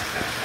Yeah.